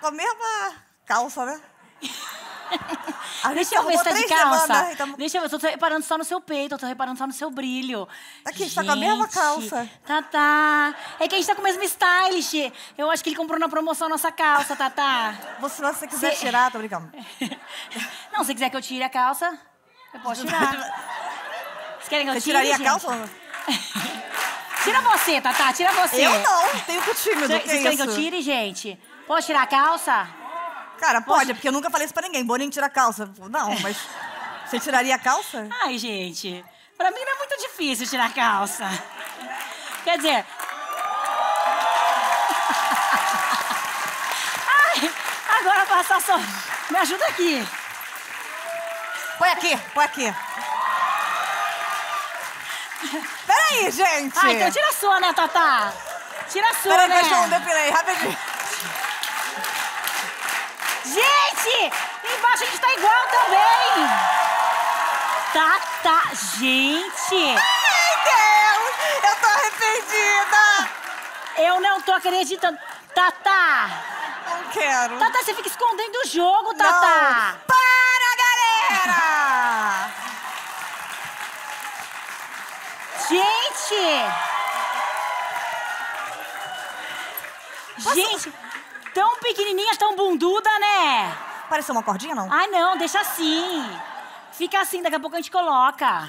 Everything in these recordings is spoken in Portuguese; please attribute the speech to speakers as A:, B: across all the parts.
A: com a mesma calça, né? A gente
B: Deixa eu ver se tá de calça.
A: semanas, então-
B: Deixa eu ver, eu tô reparando só no seu peito, eu tô reparando só no seu brilho.
A: Aqui, você tá com a mesma
B: Gente,
A: calça.
B: Tatá. É que a gente tá com o mesmo stylish. Eu acho que ele comprou na promoção a nossa calça, Tatá.
A: Você, se você quiser
B: Se-
A: tirar, tô brincando.
B: Não, se quiser que eu tire a calça, eu posso tirar. Vocês querem que eu
A: Você
B: tire,
A: tiraria a
B: gente?
A: calça?
B: Tira você, Tatá, tira você.
A: Eu não, tenho que tímido,
B: Vocês
A: que
B: vocês
A: é
B: querem que eu tire, gente? Posso tirar a calça?
A: Cara, pode, porque eu nunca falei isso pra ninguém. Boninho tira a calça. Não, mas você tiraria a calça?
B: Ai, gente, pra mim não é muito difícil tirar a calça. Quer dizer... Ai, agora passar só... Me ajuda aqui.
A: Põe aqui, põe aqui. Peraí, gente.
B: Ah, então tira a sua, né, Tatá? Tira a sua,
A: Peraí,
B: né?
A: deixa eu depilei, rapidinho.
B: Gente, embaixo a gente tá igual também. Tatá, gente,
A: Ai, Deus, eu tô arrependida.
B: eu não tô acreditando. Tatá,
A: Não quero.
B: Tatá, você fica escondendo o jogo, Tatá.
A: Não.
B: Gente, tão pequenininha, tão bunduda, né?
A: Pareceu uma cordinha, não?
B: Ai, não, deixa assim. Fica assim, daqui a pouco a gente coloca.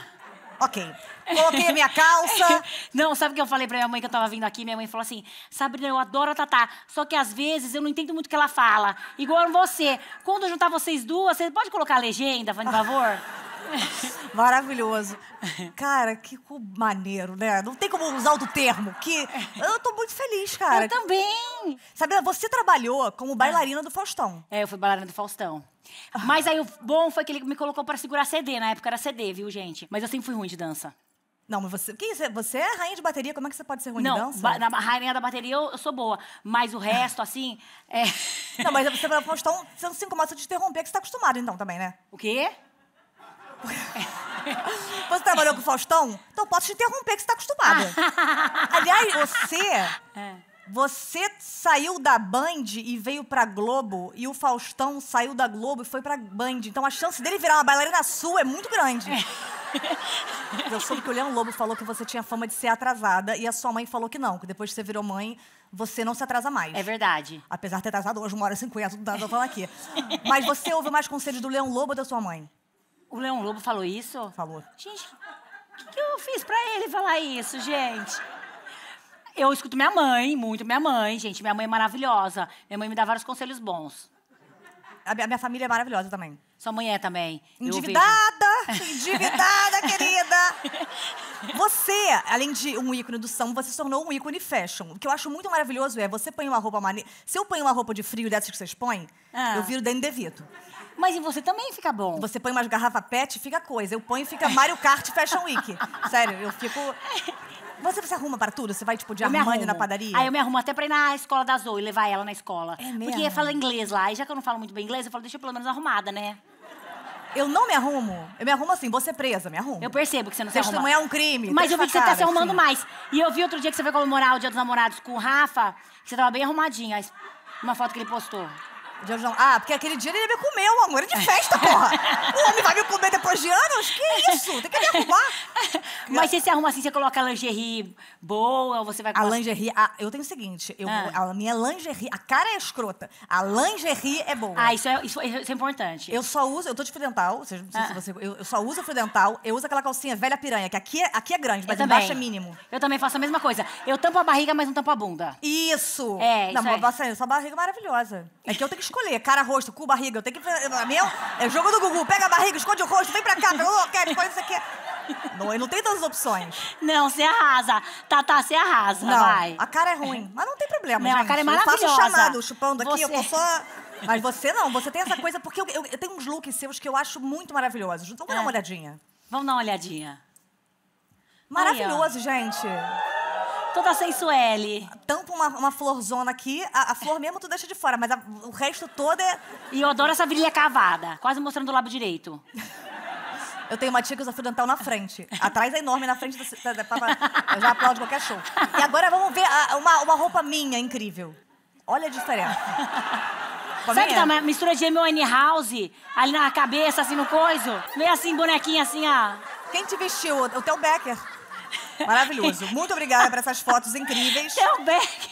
A: Ok. Coloquei a minha calça.
B: Não, sabe o que eu falei pra minha mãe que eu tava vindo aqui? Minha mãe falou assim: Sabrina, eu adoro a Tatá, só que às vezes eu não entendo muito o que ela fala. Igual você. Quando eu juntar vocês duas, você pode colocar a legenda, por favor?
A: Maravilhoso. Cara, que maneiro, né? Não tem como usar outro termo. Que eu tô muito feliz, cara.
B: eu também.
A: Sabrina, você trabalhou como bailarina do Faustão.
B: É, eu fui bailarina do Faustão. Mas aí o bom foi que ele me colocou pra segurar CD. Na época era CD, viu, gente? Mas eu sempre fui ruim de dança.
A: Não, mas você, que você é rainha de bateria, como é que você pode ser ruim
B: não,
A: de dança?
B: na rainha da bateria eu, eu sou boa. Mas o resto, assim, é.
A: Não, mas você vai Faustão, você não se incomoda de interromper, que você tá acostumado então também, né?
B: O quê?
A: Você trabalhou com o Faustão? Então posso te interromper, que você tá acostumada. Aliás, você...
B: É.
A: Você saiu da Band e veio pra Globo, e o Faustão saiu da Globo e foi pra Band. Então a chance dele virar uma bailarina sua é muito grande. Eu soube que o Leão Lobo falou que você tinha fama de ser atrasada e a sua mãe falou que não, que depois que você virou mãe, você não se atrasa mais.
B: É verdade.
A: Apesar de ter atrasado hoje uma hora e cinquenta, tudo tô falando aqui. Mas você ouve mais conselhos do Leão Lobo ou da sua mãe?
B: O Leão Lobo falou isso?
A: Falou.
B: Gente, o que, que eu fiz pra ele falar isso, gente? Eu escuto minha mãe, muito minha mãe, gente. Minha mãe é maravilhosa. Minha mãe me dá vários conselhos bons.
A: A minha a minha família é maravilhosa também.
B: Sua mãe é também.
A: Endividada! Endividada, além de um ícone do samba, você se tornou um ícone fashion. O que eu acho muito maravilhoso é, você põe uma roupa maneira... Se eu ponho uma roupa de frio dessas que vocês põem,
B: Ah.
A: eu viro Danny DeVito.
B: Mas em você também fica bom.
A: Você põe umas garrafas pet, fica coisa. Eu ponho e fica Mario Kart Fashion Week. Sério, eu fico... Você se arruma para tudo? Você vai, tipo, de
B: Eu
A: Armani na padaria?
B: Aí eu me arrumo até pra ir na escola da Zoe, levar ela na escola.
A: É mesmo?
B: Porque fala inglês lá. E já que eu não falo muito bem inglês, eu falo, deixa eu pelo menos arrumada, né?
A: Eu não me arrumo. Eu me arrumo assim, vou ser presa, me arrumo.
B: Eu percebo que você não se arruma.
A: Testemunhar um crime.
B: Mas eu vi que você tá se arrumando
A: facadas,
B: mais. E eu vi outro dia que você foi comemorar o Dia dos Namorados com o Rafa, que você tava bem arrumadinha. Uma foto que ele postou.
A: Não- Ah, porque aquele dia ele ia me comer, o amor. É de festa, porra. o homem vai me comer depois de anos? Que isso? Tem que me arrumar.
B: Mas você se arruma assim, você coloca a lingerie boa, você vai
A: A lingerie... ah, eu tenho o seguinte. Eu,
B: Ah.
A: A minha lingerie... A cara é escrota. A lingerie é boa.
B: Ah, isso é, isso, isso é importante.
A: Eu só uso... Eu tô de fio dental. Ou seja, não sei
B: Ah.
A: se você... Eu, eu só uso fio dental. Eu uso aquela calcinha velha piranha, que aqui é, aqui é grande, mas embaixo é mínimo.
B: Eu também faço a mesma coisa. Eu tampo a barriga, mas não tampo a bunda.
A: Isso!
B: É,
A: Não,
B: isso aí.
A: mas você- sua barriga é maravilhosa. É que eu tenho que escolher. Cara, rosto, cu, barriga. Eu tenho que... A minha é jogo do Gugu. Pega a barriga, esconde o rosto, vem pra cá. Ô, quer, escolhe isso aqui. Não, não tem tantas opções.
B: Não, você arrasa. Tatá, você arrasa,
A: Não,
B: vai.
A: a cara é ruim. Mas não tem problema,
B: Não, a
A: gente.
B: cara é
A: Eu faço
B: maravilhosa.
A: chamado, chupando aqui, eu
B: Você-
A: tô só... Mas você não, você tem essa coisa... Porque eu, eu- eu tenho uns looks seus que eu acho muito maravilhosos. Vamos dar
B: É.
A: uma olhadinha.
B: Vamos dar uma olhadinha.
A: Maravilhoso, gente.
B: Toda sensuelle.
A: Tampa uma, uma florzona aqui, a, a flor mesmo tu deixa de fora, mas a- o resto todo é...
B: E eu adoro essa virilha cavada, quase mostrando o lábio direito.
A: Eu tenho uma tia que usa fio dental na frente. Atrás é enorme, na frente da, da, da- Eu já aplaudo qualquer show. E agora vamos ver a- uma, uma roupa minha incrível. Olha a diferença.
B: Sabe que tá uma mistura de Amy House ali na cabeça, assim, no coiso? Meio assim, bonequinha assim, ó.
A: Quem te vestiu? O Theo Becker. Maravilhoso. Muito obrigada por essas fotos incríveis.
B: Theo Beck.